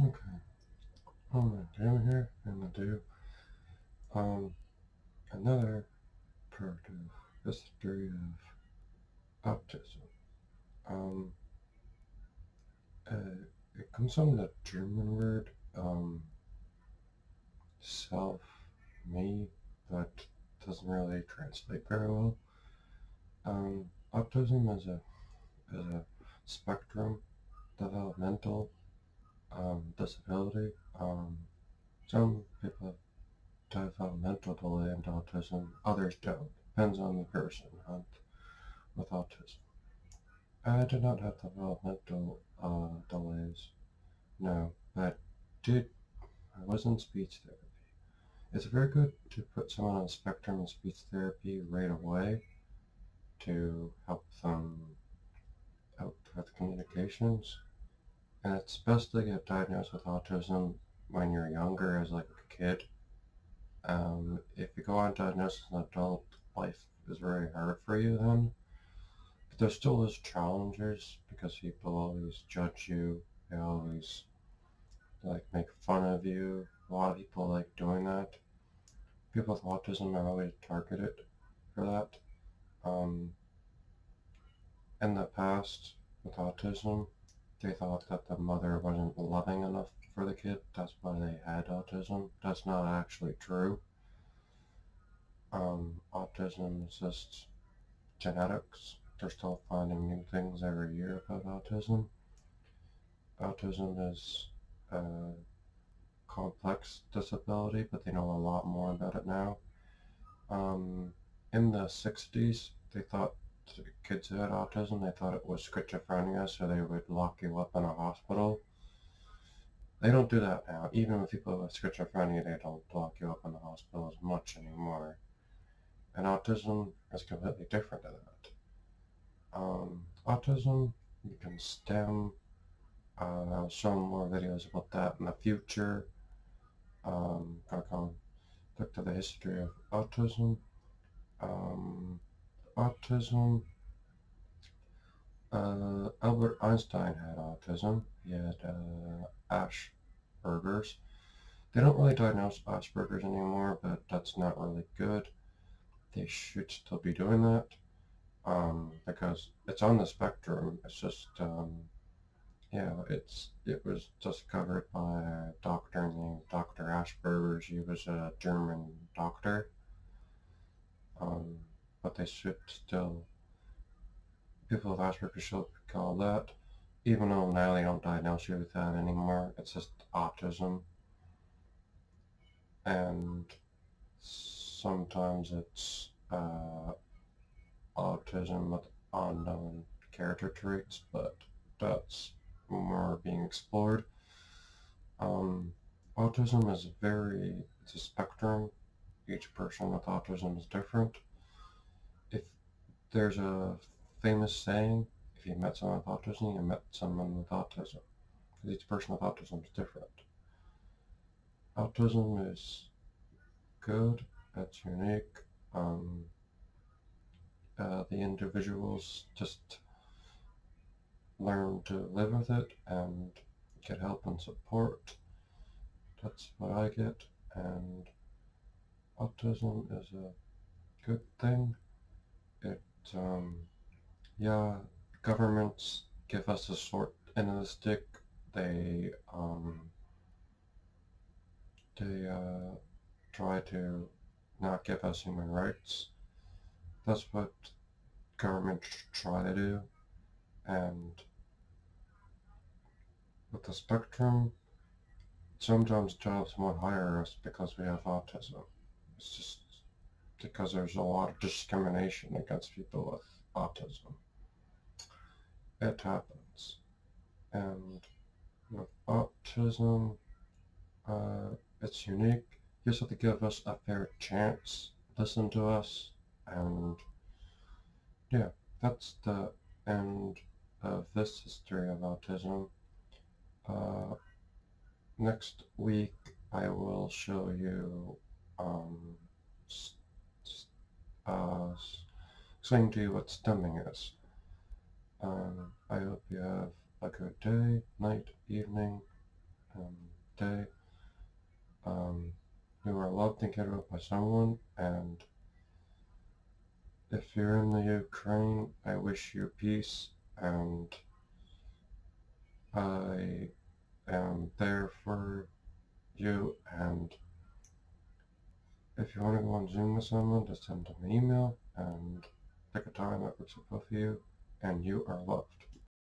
Okay. I'm gonna do here, I'm gonna do um another part of history of autism. Um uh, it comes from the German word um self me but doesn't really translate very well. Um autism is a is a spectrum developmental um, disability. Um, some people have developmental delay and autism, others don't. Depends on the person and with autism. I did not have developmental uh, delays, no, but did. I was in speech therapy. It's very good to put someone on spectrum in speech therapy right away to help them out with communications and it's best to get diagnosed with autism when you're younger as like a kid. Um, if you go on diagnosis as an adult, life is very hard for you then. But there still is challenges because people always judge you. They always like make fun of you. A lot of people like doing that. People with autism are always targeted for that. Um, in the past, with autism, they thought that the mother wasn't loving enough for the kid. That's why they had autism. That's not actually true. Um, autism is just genetics. They're still finding new things every year about autism. Autism is a complex disability, but they know a lot more about it now. Um, in the 60s, they thought kids who had autism, they thought it was schizophrenia, so they would lock you up in a hospital. They don't do that now. Even with people with schizophrenia, they don't lock you up in the hospital as much anymore. And autism is completely different than that. Um, autism, you can stim. Uh, I'll show more videos about that in the future. Um, gonna come look to the history of autism. Um, autism. Uh, Albert Einstein had autism. He had uh, Asperger's. They don't really diagnose Asperger's anymore, but that's not really good. They should still be doing that um, because it's on the spectrum. It's just, um, yeah, it's it was discovered by a doctor named Dr. Asperger's. He was a German doctor. Um, but they should still, people with Asperger's should call that, even though now they don't diagnose you with that anymore, it's just autism. And sometimes it's uh, autism with unknown character traits, but that's more being explored. Um, autism is very, it's a spectrum. Each person with autism is different there's a famous saying, if you met someone with autism, you met someone with autism. Because each person with autism is different. Autism is good, it's unique. Um, uh, the individuals just learn to live with it and get help and support. That's what I get, and autism is a good thing. It um, yeah, governments give us a short end of the stick. They um, they uh, try to not give us human rights. That's what governments try to do. And with the spectrum, sometimes jobs won't hire us because we have autism. It's just because there's a lot of discrimination against people with autism. It happens. And with autism, uh, it's unique. You just have to give us a fair chance, listen to us, and yeah, that's the end of this history of autism. Uh, next week, I will show you um, uh, explain to you what stimming is. Um, I hope you have a good day, night, evening, um, day. Um, you are loved and cared about by someone, and if you're in the Ukraine, I wish you peace, and I am there for you, and if you want to go on Zoom with someone, just send them an email, and pick a time that works for you, and you are loved.